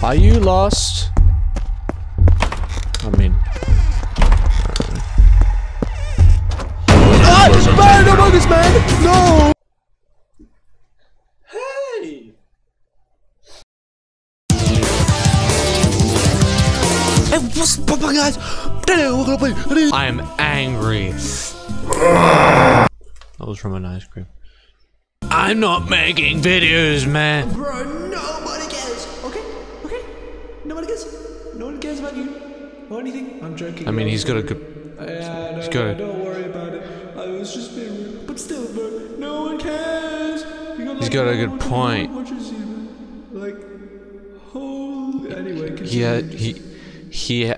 Are you lost? I mean... Ah! Man, among us, man! No! Hey! Hey, what's up, guys? Today we're gonna play... I am angry. that was from an ice cream. I'm not making videos, man. Bro, nobody cares. Okay, okay. Nobody cares. No one cares about you or anything. I'm joking. I mean, he's got a good. Yeah, no, he's got a- don't worry about it. I was just being rude. But still, bro, no one cares. You got, He's like, got a good point. watches you. Like, holy. Anyway, continue. He he he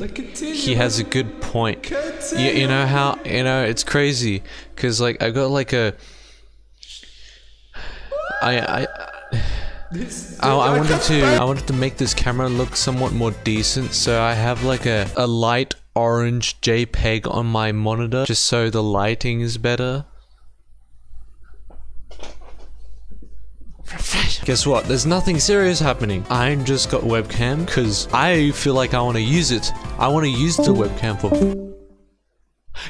like, continue. he has a good point. Continue. You, you know how you know it's crazy because like I got like a I I. This- I, I wanted to I wanted to make this camera look somewhat more decent so I have like a, a light orange JPEG on my monitor just so the lighting is better. Guess what? There's nothing serious happening. I just got webcam because I feel like I want to use it. I want to use the webcam for.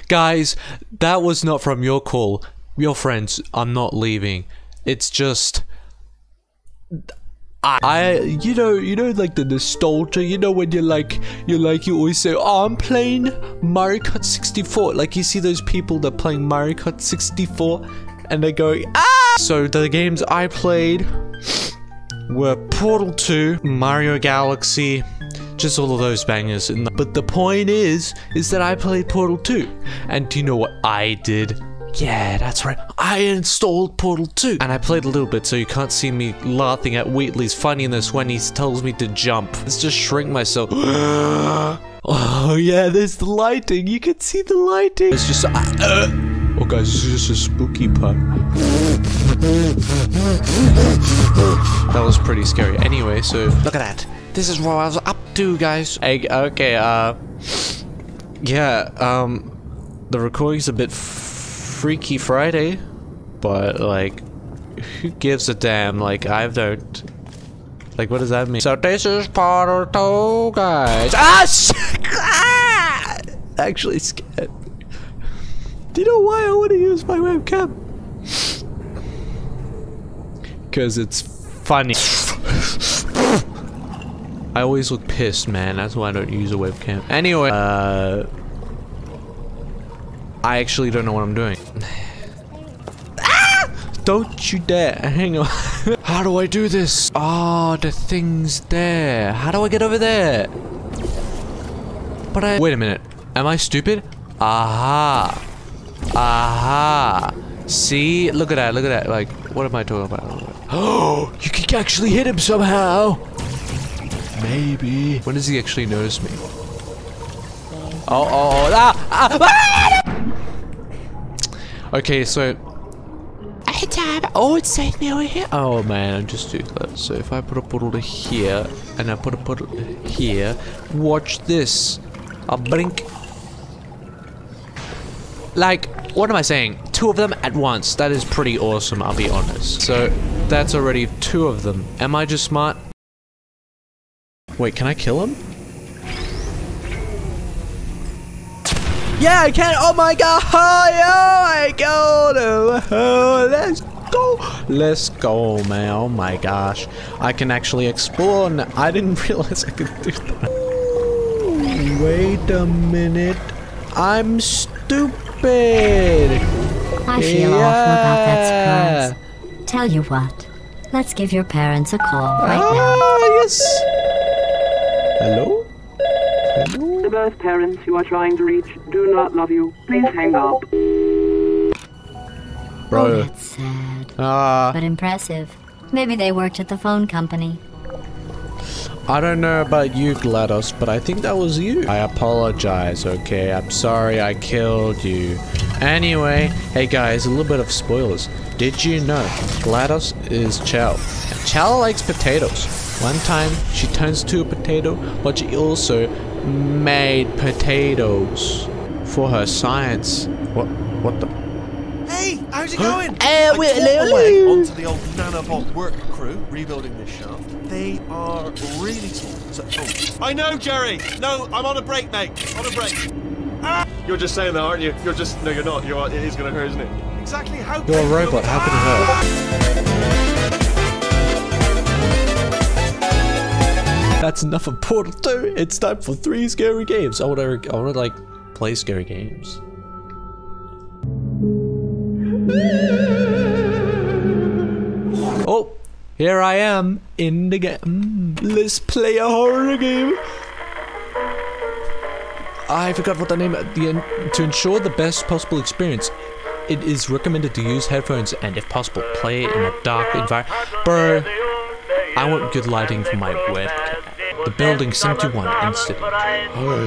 Guys, that was not from your call. Your friends, I'm not leaving. It's just. I, you know, you know, like the nostalgia. You know when you're like, you're like, you always say, "Oh, I'm playing Mario Kart 64." Like you see those people that are playing Mario Kart 64, and they're going, "Ah!" So the games I played were Portal 2, Mario Galaxy, just all of those bangers. But the point is, is that I played Portal 2, and do you know what I did? Yeah, that's right. I installed Portal 2. And I played a little bit so you can't see me laughing at Wheatley's funniness when he tells me to jump. Let's just shrink myself. oh, yeah, there's the lighting. You can see the lighting. It's just. Uh, uh. Oh, guys, this is just a spooky part. That was pretty scary. Anyway, so. Look at that. This is what I was up to, guys. Hey, okay, uh. Yeah, um. The recording's a bit Freaky Friday, but like, who gives a damn? Like, I don't. Like, what does that mean? So this is Portal 2, guys. Ah! Ah! Actually scared. Do you know why I want to use my webcam? Because it's funny. I always look pissed, man. That's why I don't use a webcam. Anyway, uh... I actually don't know what I'm doing. Ah! Don't you dare. Hang on. How do I do this? Oh, the thing's there. How do I get over there? But I- Wait a minute. Am I stupid? Aha. Aha. See? Look at that. Look at that. Like, what am I talking about? Oh, you can actually hit him somehow. Maybe. When does he actually notice me? Oh, oh, oh, ah, ah, ah! Okay, so. Hey, Dad. Oh, it's safe me over here. Oh man, I'm just too clever. So if I put a bottle here and I put a bottle here, watch this. I'll blink. Like, what am I saying? Two of them at once. That is pretty awesome, I'll be honest. So, that's already two of them. Am I just smart? Wait, can I kill him? Yeah, I can. Oh my god. Oh my god. Oh, let's go. Let's go, man. Oh my gosh. I can actually explore. Now. I didn't realize I could do that. Wait a minute. I'm stupid. I feel awful about that surprise. Tell you what, let's give your parents a call right now. Ah, yes. Hello? Hello? The birth parents you are trying to reach do not love you. Please hang up. Oh, Bro. that's sad, Ah. but impressive. Maybe they worked at the phone company. I don't know about you, GLaDOS, but I think that was you. I apologize, okay? I'm sorry I killed you. Anyway, hey guys, a little bit of spoilers. Did you know GLaDOS is Chow? And Chow likes potatoes. One time, she turns to a potato, but she also made potatoes for her science. What? What the? Hey, How's it going? Eh, I wait, talked hello, away onto the old nanobot work crew rebuilding this shaft. They are really tall. So, oh. I know, Jerry. No, I'm on a break, mate. On a break. Ah! You're just saying that, aren't you? You're just no, you're not. You're. It is going to hurt, isn't it? Exactly how. You're a robot. How could it hurt? That's enough of Portal 2. It's time for three scary games. I want to, I want to like play scary games. Oh, here I am in the game. Let's play a horror game. I forgot what the name the to ensure the best possible experience. It is recommended to use headphones and, if possible, play in a dark environment. Bro, I want good lighting for my webcam. The building 71 Incident. Oh,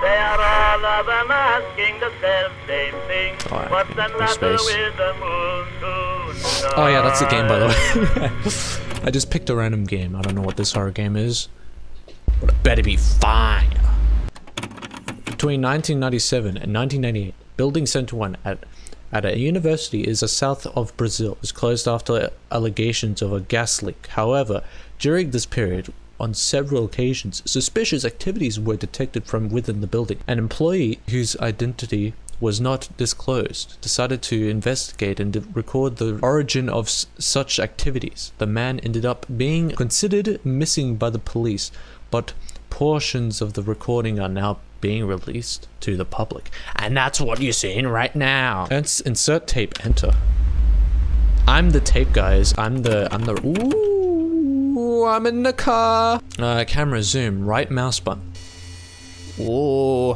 They are all of them asking the self-same thing. Alright, What's the matter with the moon tonight? Oh yeah, that's the game by the way. I just picked a random game. I don't know what this horror game is. But it better be fine. Between 1997 and 1998, Building 71 at at a university is a south of Brazil was closed after allegations of a gas leak. However, during this period, on several occasions, suspicious activities were detected from within the building. An employee whose identity was not disclosed decided to investigate and record the origin of such activities. The man ended up being considered missing by the police, but portions of the recording are now being released to the public. And that's what you're seeing right now. Let's insert tape, enter. I'm the tape guys. I'm the I'm the Ooh, I'm in the car. Uh camera zoom, right mouse button. Ooh.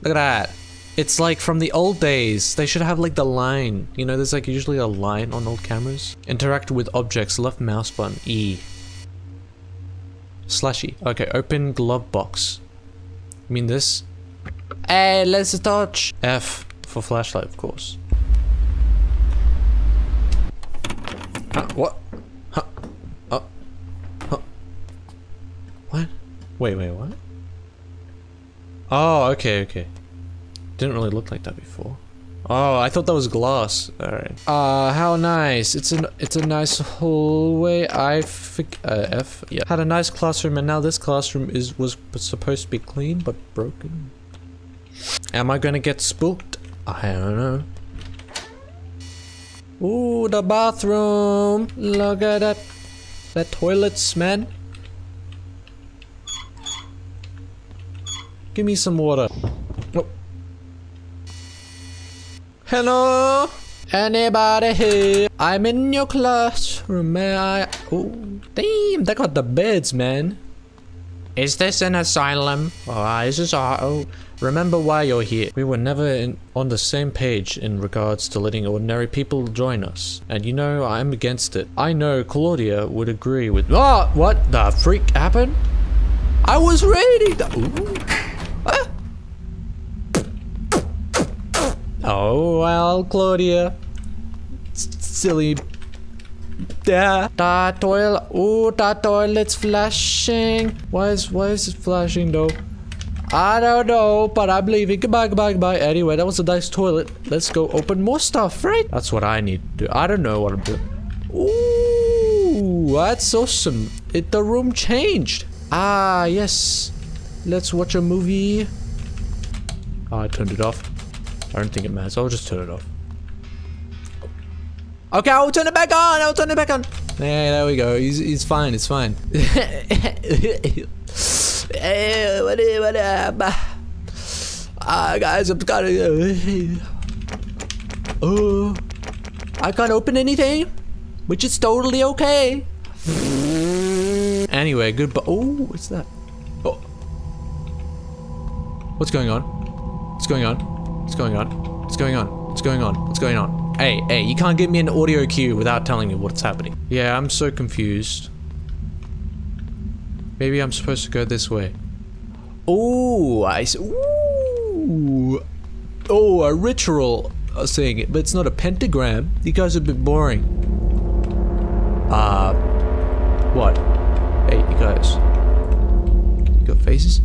Look at that. It's like from the old days. They should have like the line. You know, there's like usually a line on old cameras. Interact with objects, left mouse button, E. Slashy. Okay, open glove box. You mean this? Hey, let's touch. F for flashlight, of course. What? Wait, wait, what? Oh, okay, okay. Didn't really look like that before. Oh, I thought that was glass. All right. Uh, how nice. It's a it's a nice hallway. I uh, F. Yeah. Had a nice classroom, and now this classroom is was supposed to be clean but broken. Am I gonna get spooked? I don't know. Ooh, the bathroom. Look at that. That toilets, man. Give me some water. Oh. Hello? Anybody here? I'm in your classroom, may I? Oh, damn, they got the beds, man. Is this an asylum? Oh, ah, this is a... Oh, remember why you're here. We were never in, on the same page in regards to letting ordinary people join us. And you know, I'm against it. I know Claudia would agree with... Oh, what the freak happened? I was ready. Ooh. Oh, well, Claudia. S- silly. Yeah. That toilet. Oh, that toilet's flashing. Why is why is it flashing though? I don't know, but I'm leaving. Goodbye, goodbye, goodbye. Anyway, that was a nice toilet. Let's go open more stuff, right? That's what I need to do. I don't know what I'm doing. Ooh, that's awesome. It the room changed. Ah, yes. Let's watch a movie. I turned it off. I don't think it matters. I'll just turn it off. Okay, I'll turn it back on. I'll turn it back on. Yeah, there we go. He's, he's fine. It's fine. hey, eh, what up, what up? Ah, ah, guys, I'm kind of. Uh, oh, I can't open anything, which is totally okay. Anyway, goodbye. Oh, what's that? Oh. What's going on? What's going on? What's going on? What's going on? What's going on? What's going on? Hey, hey, you can't give me an audio cue without telling me what's happening. Yeah, I'm so confused. Maybe I'm supposed to go this way. Oh, I see. Ooh. Oh, a ritual saying it, but it's not a pentagram. You guys are a bit boring. Uh, what? Hey, you guys. You got faces?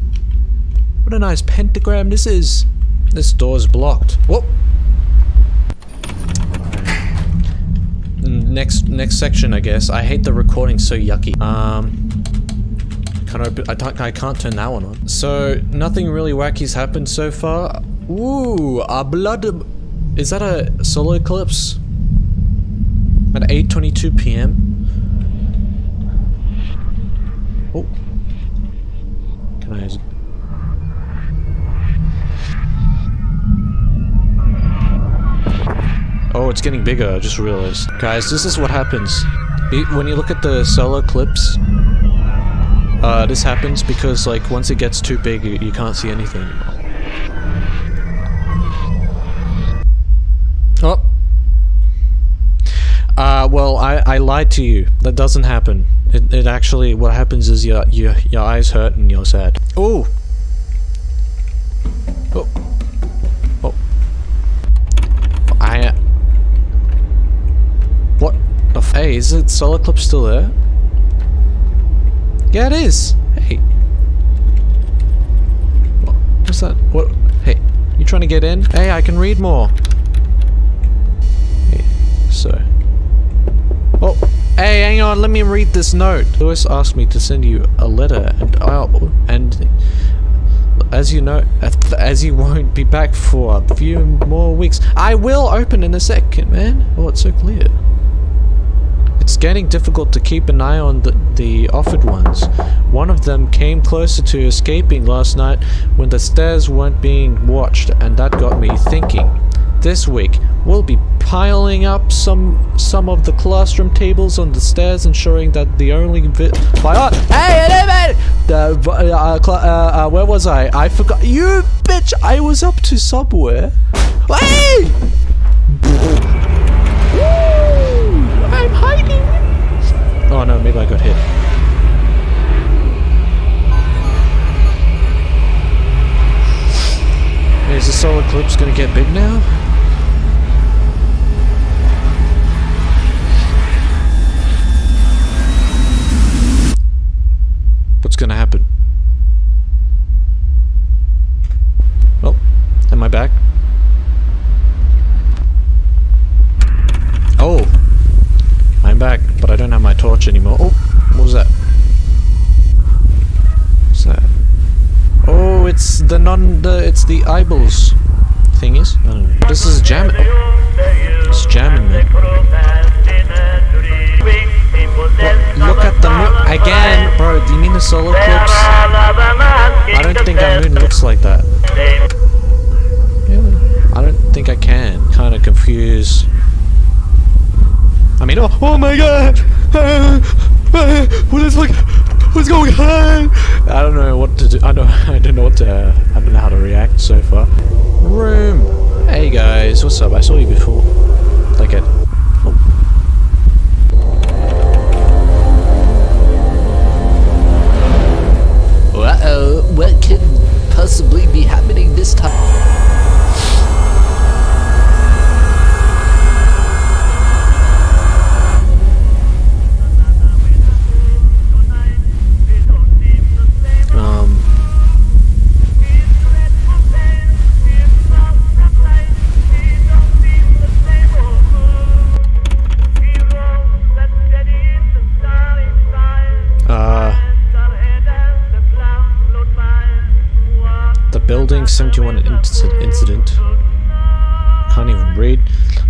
What a nice pentagram this is. This door's blocked. Whoop. next next section, I guess. I hate the recording so yucky. Um, can I, open, I, don't- I can't turn that one on. So nothing really wacky's happened so far. Ooh, a blood. Is that a solar eclipse? At 8:22 p.m. Oh, can I? It's getting bigger, I just realized. Guys, this is what happens. It- when you look at the solar eclipse, uh, this happens because, like, once it gets too big, you, you can't see anything anymore. Oh. Uh, well, I, I lied to you. That doesn't happen. It, it actually, what happens is your, your, your eyes hurt and you're sad. Oh! Is it Solar Eclipse still there? Yeah, it is! Hey. What, what's that? What? Hey, you trying to get in? Hey, I can read more! Hey, so... Oh, hey, hang on, let me read this note. Lewis asked me to send you a letter, and oh, and as you know, as you won't be back for a few more weeks, I will open in a second, man. Oh, it's so clear. It's getting difficult to keep an eye on the, the offered ones. One of them came closer to escaping last night when the stairs weren't being watched, and that got me thinking. This week, we'll be piling up some some of the classroom tables on the stairs, ensuring that the only vi- by oh, hey, the uh, cl- uh, uh, where was I? I forgot. You bitch! I was up to somewhere. Hey! Oh no, maybe I got hit. Is the solar eclipse gonna get big now? What's gonna happen? Oh, am I back? Oh, I'm back, but I don't have my torch anymore. Oh, what was that? What's that? Oh, it's the non, the it's the eyeballs thingies. This is jamming. Oh, it's jamming, man. Look at the moon again, bro. Do you mean the solar eclipse? I don't think our moon looks like that. Yeah, I don't think I can. Kind of confused. I mean, oh, oh my god! Uh, uh, what is like? What's going on? I don't know what to do. I don't. I don't know what to. I don't know how to react so far. Room. Hey guys, what's up? I saw you before. Like it. Oh. Uh-oh, what could possibly be happening this time? 71 inci- incident. Can't even read.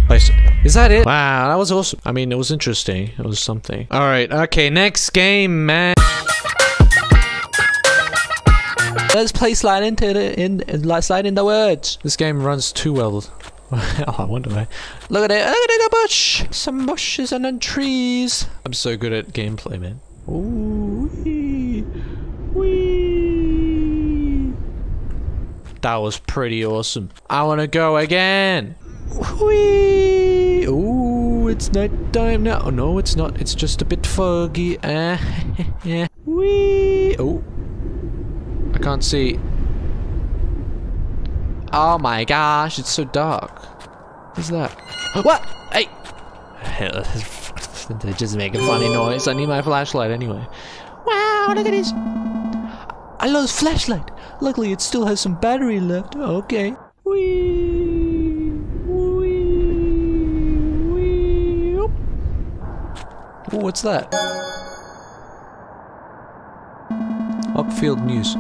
I s- that it? Wow, that was awesome. I mean, it was interesting. It was something. Alright, okay, next game, man. Let's play slide into the in, in slide in the woods. This game runs too well. oh, I wonder why. Look at it, look at it, a bush. Some bushes and then trees. I'm so good at gameplay, man. Ooh, That was pretty awesome. I want to go again. Whee! Ooh, it's night time now. Oh, no, it's not. It's just a bit foggy. Uh, yeah. Whee! Oh. I can't see. Oh my gosh, it's so dark. What's that? What? Hey! They're just making funny noise. I need my flashlight anyway. Wow, look at this. I lost flashlight. Luckily, it still has some battery left. Okay. Wee, wee. oop. Oh, what's that? Upfield News.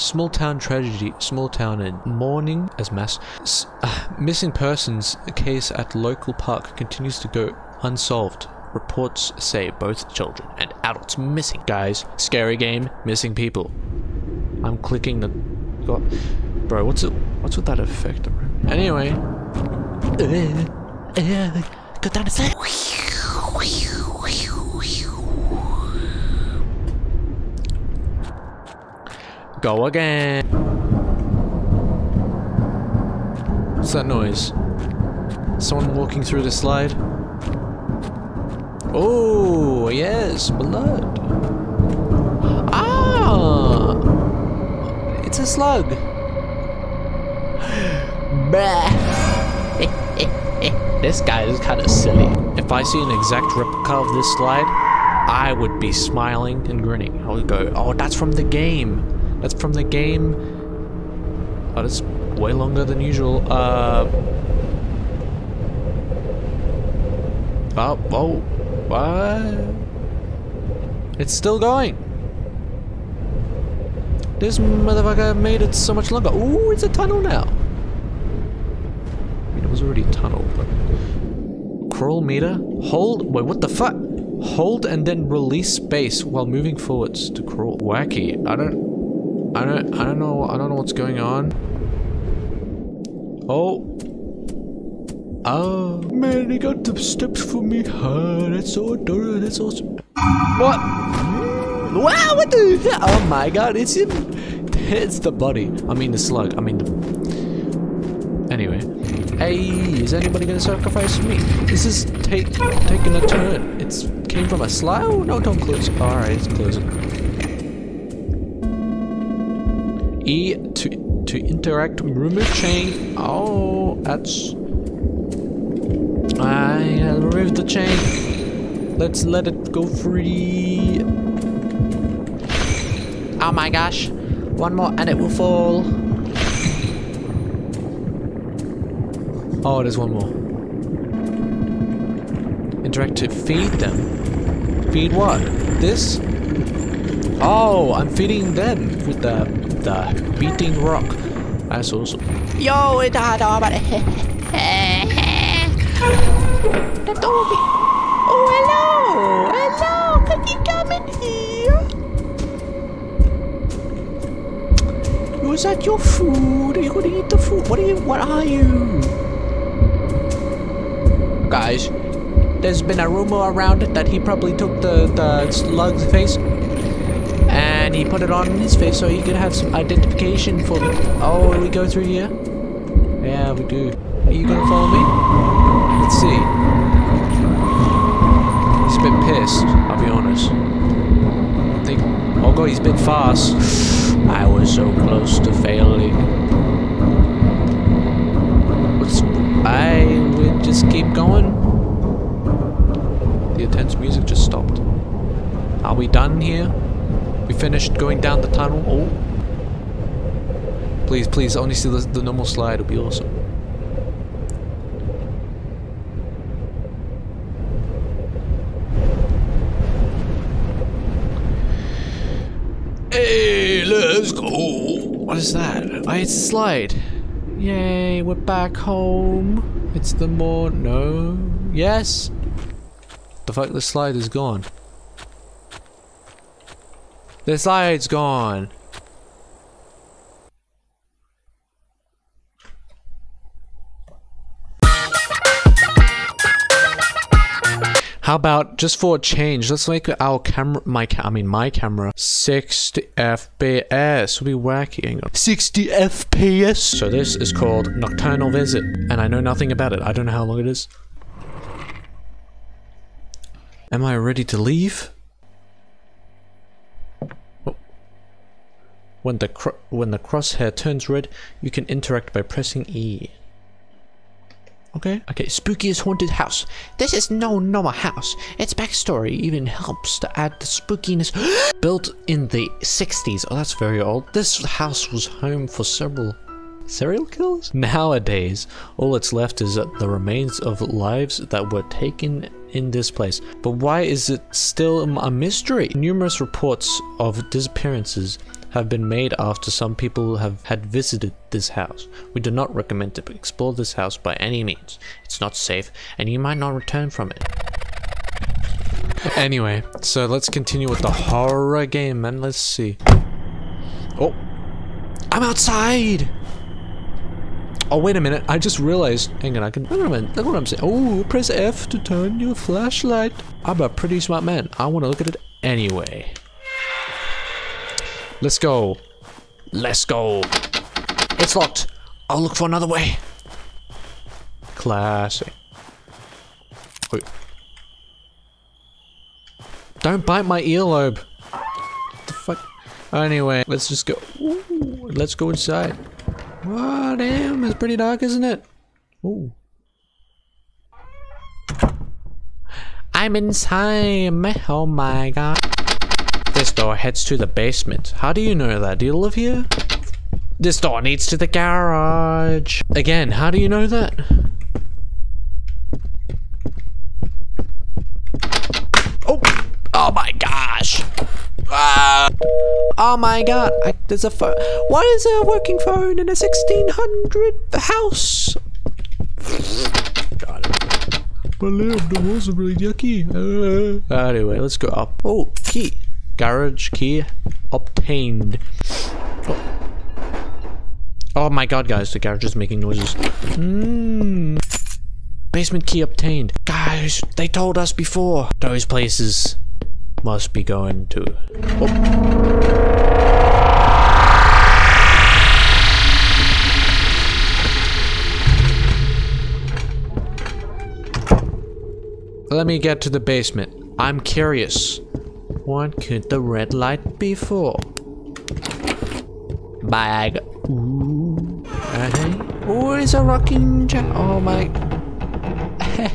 Small town tragedy. Small town in mourning as mass. S uh, missing persons case at local park continues to go unsolved. Reports say both children and adults missing. Guys, scary game, missing people. I'm clicking the. Bro, what's it? What's with that effect? Anyway. Go down the. Go again. What's that noise? Someone walking through the slide? Oh, yes, blood. Ah! It's slug. This guy is kind of silly. If I see an exact replica of this slide, I would be smiling and grinning. I would go, oh, that's from the game. That's from the game. Oh, that's way longer than usual. Uh. Oh, oh, what? It's still going. This motherfucker made it so much longer. Ooh, it's a tunnel now. I mean, it was already a tunnel, but. Crawl meter? Hold. Wait, what the fuck? Hold and then release space while moving forwards to crawl. Wacky. I don't. I don't. I don't know. I don't know what's going on. Oh. Oh man, he got the steps for me. Oh, that's so adorable. That's awesome. What? Wow! What the? Oh my God! It's him. It's the body. I mean the slug. I mean the. Anyway. Hey, is anybody gonna sacrifice me? This is take taking a turn. It's came from a slide. Oh no! Don't close. All right, it's closing. E to to interact rumor chain. Oh, that's. I removed the chain. Let's let it go free. Oh my gosh! One more and it will fall. Oh, there's one more. Interact to feed them. Feed what? This? Oh, I'm feeding them with the the beating rock. That's awesome. Yo, it's hard about it. The doggy. Oh, hello. Hello. Can you come in here? Was that your food? Are you to eat the food? What are you? What are you? Guys, there's been a rumor around that he probably took the, the slug's face and he put it on his face so he could have some identification for me. Oh, we go through here? Yeah, we do. Are you gonna follow me? Let's see. He's a bit pissed, I'll be honest. I think, oh god, he's a bit fast. I was so close to failing. Let's, I would just keep going. The intense music just stopped. Are we done here? We finished going down the tunnel. Oh. Please, please, only see the, the normal slide. It'll be awesome. Hey, let's go. What is that? It's a slide. Yay, we're back home. It's the more no. Yes. The fuck, the slide is gone. The slide's gone. How about just for a change, let's make our camera, my ca I mean my camera, 60 FPS. Will be wacky. 60 FPS. So this is called Nocturnal Visit, and I know nothing about it. I don't know how long it is. Am I ready to leave? Oh. When the when the crosshair turns red, you can interact by pressing E. Okay. Okay, spookiest haunted house. This is no normal house. Its backstory even helps to add the spookiness. Built in the 60s. Oh, that's very old. This house was home for several serial killers? Nowadays, all that's left is the remains of lives that were taken in this place. But why is it still a mystery? Numerous reports of disappearances have been made after some people have had visited this house. We do not recommend to explore this house by any means. It's not safe and you might not return from it. Anyway, so let's continue with the horror game and let's see. Oh, I'm outside! Oh, wait a minute. I just realized. Hang on, I can. Look what I'm, look what I'm saying. Oh, press F to turn your flashlight. I'm a pretty smart man. I want to look at it anyway. Let's go. Let's go. It's locked. I'll look for another way. Classic. Wait. Don't bite my earlobe. What the fuck? Anyway, let's just go. Ooh, let's go inside. Oh, damn, it's pretty dark, isn't it? Ooh. I'm inside. Oh my god. This door heads to the basement. How do you know that? Do you live here? This door leads to the garage. Again, how do you know that? Oh, oh my gosh. Ah. Oh my god, I, there's a phone. Why is there a working phone in a 1600 house? Got it. My lab, the walls are really yucky. Uh, anyway, let's go up. Oh, key. Garage key obtained. Oh. oh my god, guys, the garage is making noises. Mm. Basement key obtained. Guys, they told us before. Those places must be going to. Oh. Let me get to the basement. I'm curious. What could the red light be for? Bag. Ooh. Uh-huh. Oh, it's a rocking chair. Oh my.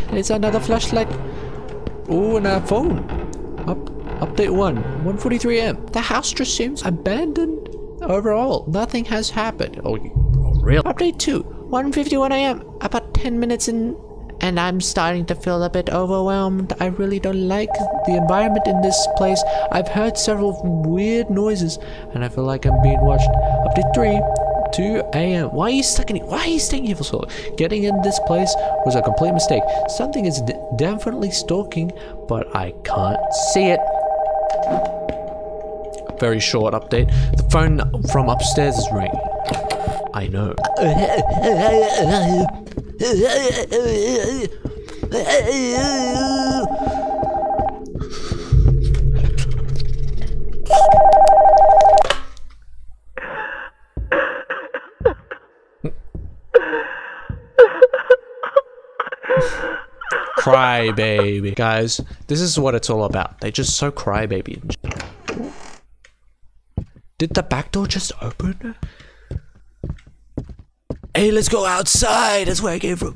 it's another flashlight. Oh, and a phone. Up, update 1, 143 am. The house just seems abandoned. Overall, nothing has happened. Oh, oh really? Update 2, 151 am. About 10 minutes in, and I'm starting to feel a bit overwhelmed. I really don't like the environment in this place. I've heard several weird noises, and I feel like I'm being watched. Update 3, 2 a.m. Why are you stuck in? Why are you staying here for so long? Getting in this place was a complete mistake. Something is definitely stalking, but I can't see it. Very short update. The phone from upstairs is ringing. I know. Crybaby. Guys, this is what it's all about. They just so crybaby. Did the back door just open? Hey, let's go outside. That's where I came from.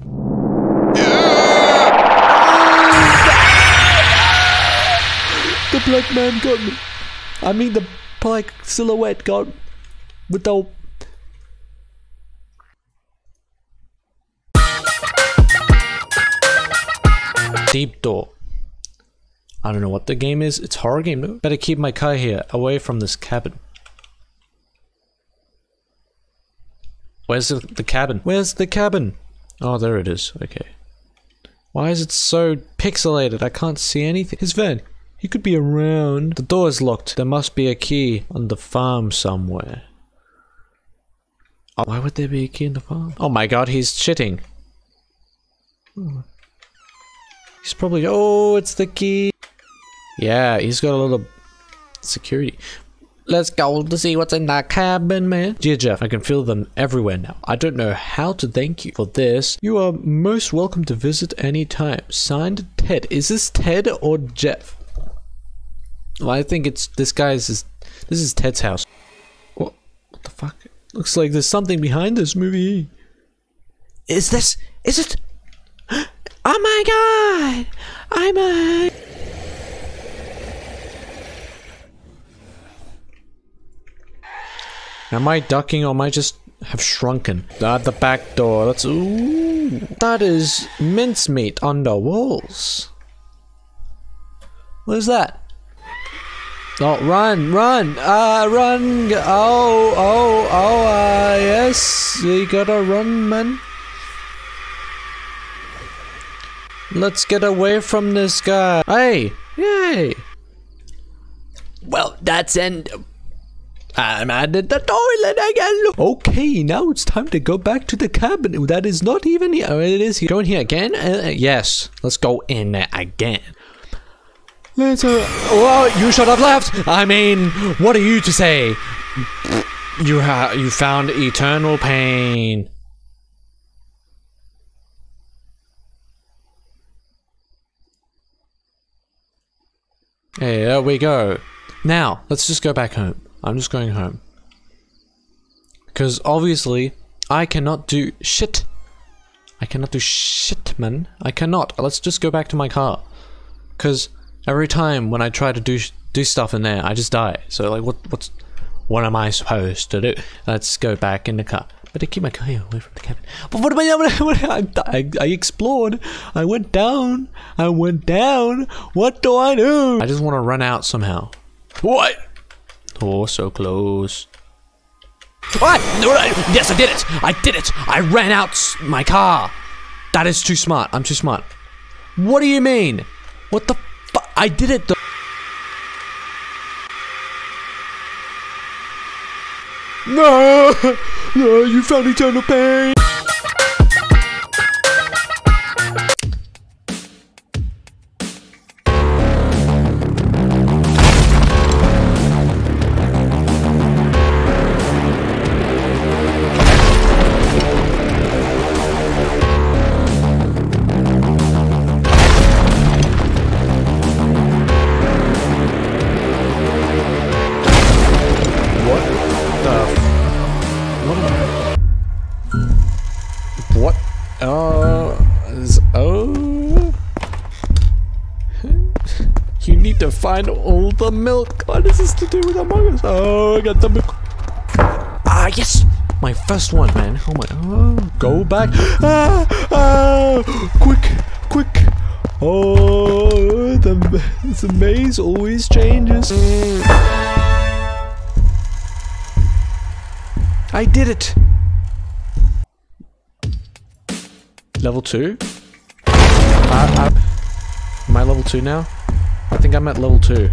The black man got me. I mean, the black silhouette got with the deep door. I don't know what the game is. It's horror game. Better keep my car here, away from this cabin. Where's the, the cabin? Where's the cabin? Oh, there it is. Okay. Why is it so pixelated? I can't see anything. His van. He could be around. The door is locked. There must be a key on the farm somewhere. Oh, why would there be a key in the farm? Oh my god, he's shitting. Oh. He's probably, oh, it's the key. Yeah, he's got a little security. Let's go to see what's in that cabin, man. Dear Jeff, I can feel them everywhere now. I don't know how to thank you for this. You are most welcome to visit anytime. Signed, Ted. Is this Ted or Jeff? Well, I think it's this guy's. This, this is Ted's house. What, what the fuck? Looks like there's something behind this movie. Is this? Is it? Oh my god! Oh I'm a. Am I ducking or am I just have shrunken? At the back door. That's ooh. That is mincemeat the walls. What is that? Oh, run, run, uh, run, oh, oh, oh, uh, yes, you gotta run, man. Let's get away from this guy. Hey, yay. Well, that's end. I'm at the toilet again. Okay, now it's time to go back to the cabin. That is not even here. Oh, it is here. Go in here again? Uh, uh, yes, let's go in there again. Let's, uh, well, you should have left. I mean, what are you to say? You have you found eternal pain. Hey, there we go. Now, let's just go back home. I'm just going home. Because obviously, I cannot do shit. I cannot do shit, man. I cannot. Let's just go back to my car. Because every time when I try to do do stuff in there, I just die. So like, what what's what am I supposed to do? Let's go back in the car. But I keep my car away from the cabin. But what am I? What, I, I, I explored. I went down. I went down. What do I do? I just want to run out somehow. What? Oh, so close. What? Yes, I did it! I did it! I ran out my car! That is too smart. I'm too smart. What do you mean? What the fu- I did it though. No! No, you found eternal pain! Find all the milk. What is this to do with Among Us? Oh, I got the milk. Ah, yes! My first one, man. Oh my. Oh, go back. Ah, ah, quick, quick. Oh, the, the maze always changes. I did it! Level 2? I, I, am I level 2 now? I think I'm at level 2.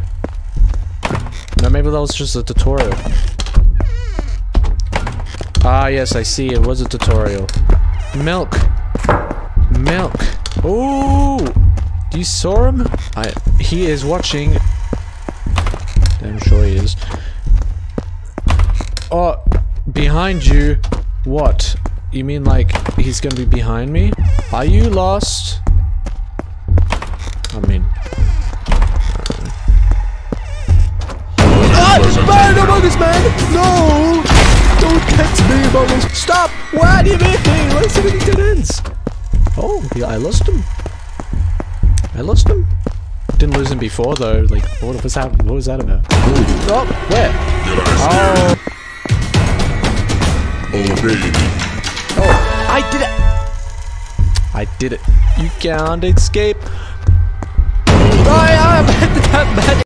No, maybe that was just a tutorial. Ah, yes, I see. It was a tutorial. Milk! Milk! Ooh! Do you saw him? I, he is watching. I'm sure he is. Oh, behind you. What? You mean like he's gonna be behind me? Are you lost? No! Don't catch me, Among Us! Stop! Why do you make me? Why so many dead ends? Oh, yeah, I lost him. I lost him. Didn't lose him before though. Like, what was that? What was that about? Oh, where? Oh. Oh, baby. Oh, I did it! I did it. You can't escape. I am at that man.